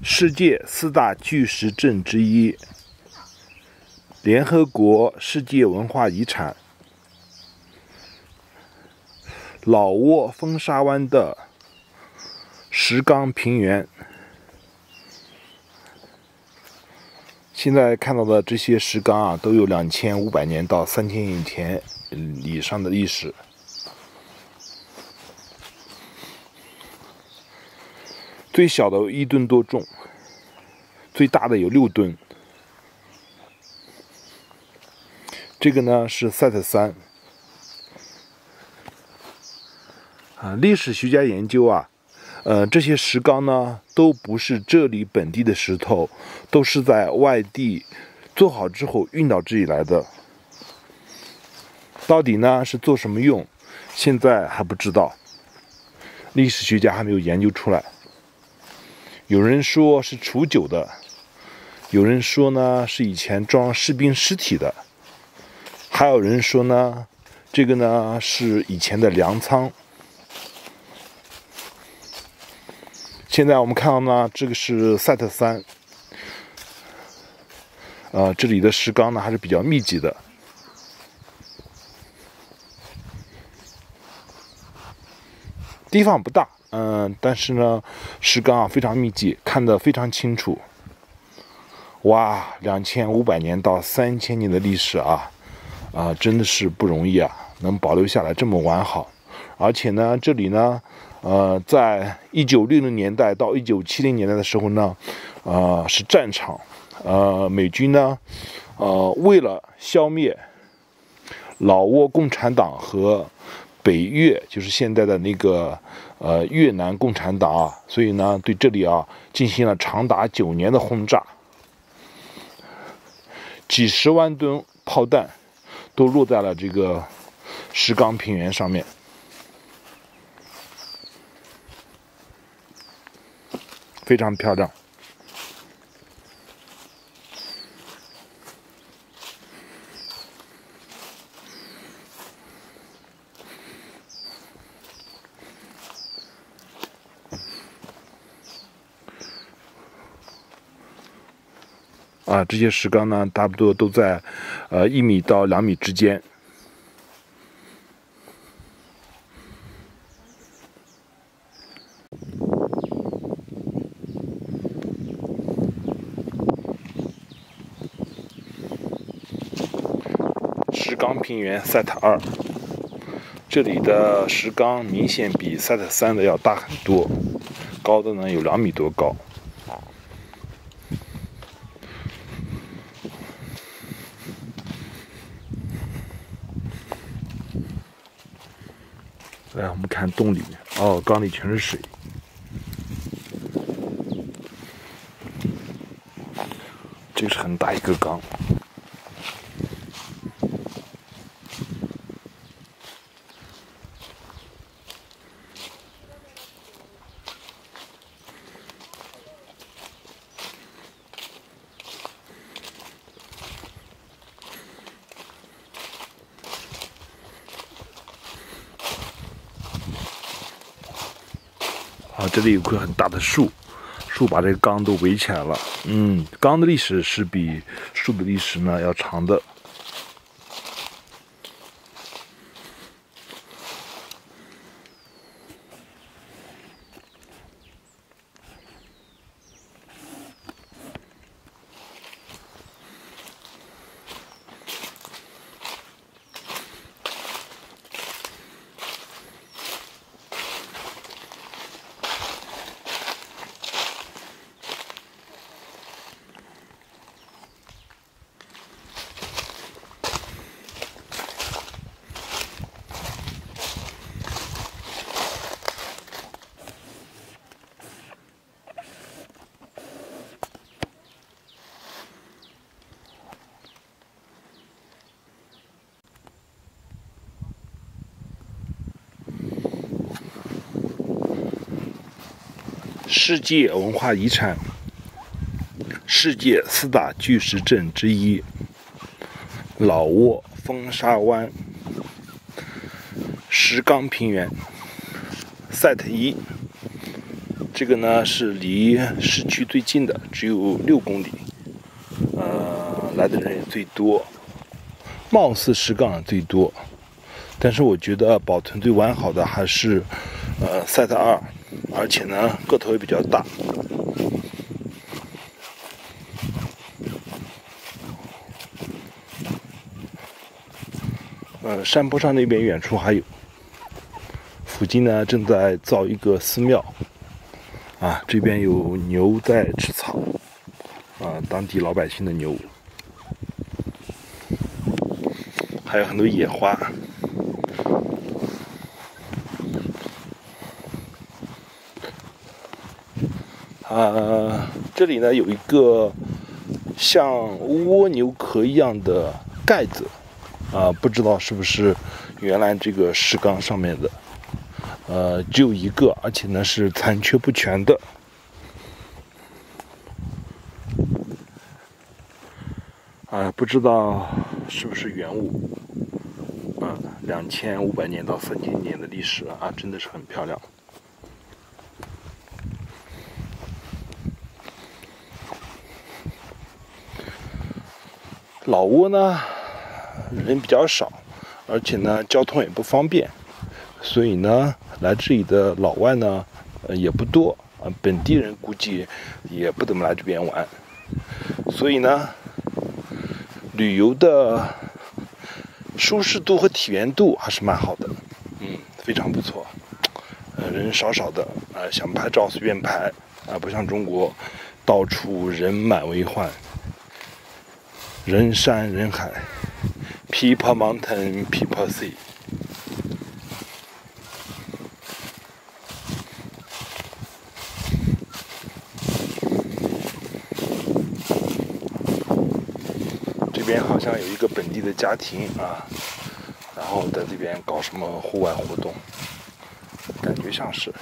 世界四大巨石阵之一，联合国世界文化遗产——老挝风沙湾的石冈平原。现在看到的这些石缸啊，都有两千五百年到三千年前以上的历史。最小的一吨多重，最大的有六吨。这个呢是赛特三啊。历史学家研究啊，呃，这些石缸呢都不是这里本地的石头，都是在外地做好之后运到这里来的。到底呢是做什么用，现在还不知道，历史学家还没有研究出来。有人说是储酒的，有人说呢是以前装士兵尸体的，还有人说呢，这个呢是以前的粮仓。现在我们看到呢，这个是赛特三，呃，这里的石缸呢还是比较密集的，地方不大。嗯，但是呢，石缸啊非常密集，看得非常清楚。哇，两千五百年到三千年的历史啊，啊，真的是不容易啊，能保留下来这么完好。而且呢，这里呢，呃，在一九六零年代到一九七零年代的时候呢，呃，是战场，呃，美军呢，呃，为了消灭老挝共产党和北越，就是现在的那个。呃，越南共产党啊，所以呢，对这里啊进行了长达九年的轰炸，几十万吨炮弹都落在了这个石冈平原上面，非常漂亮。啊，这些石缸呢，差不多都在，呃，一米到两米之间。石缸平原赛特二，这里的石缸明显比赛特三的要大很多，高的呢有两米多高。来，我们看洞里面。哦，缸里全是水。这是很大一个缸。啊，这里有棵很大的树，树把这个缸都围起来了。嗯，缸的历史是比树的历史呢要长的。世界文化遗产，世界四大巨石阵之一——老挝风沙湾石冈平原赛特一，这个呢是离市区最近的，只有六公里，呃，来的人也最多，貌似石岗最多，但是我觉得保存最完好的还是呃赛特二，而且呢个头也比较大。呃，山坡上那边远处还有，附近呢正在造一个寺庙，啊，这边有牛在吃草，啊，当地老百姓的牛，还有很多野花，啊，这里呢有一个像蜗牛壳一样的盖子。啊，不知道是不是原来这个石缸上面的，呃，只有一个，而且呢是残缺不全的。啊，不知道是不是原物。啊，两千五百年到三千年的历史啊，真的是很漂亮。老挝呢？人比较少，而且呢，交通也不方便，所以呢，来这里的老外呢，呃，也不多啊。本地人估计也不怎么来这边玩，所以呢，旅游的舒适度和体验度还是蛮好的，嗯，非常不错。呃，人少少的，啊，想拍照随便拍，啊，不像中国，到处人满为患，人山人海。People mountain, people sea。这边好像有一个本地的家庭啊，然后在这边搞什么户外活动，感觉像是。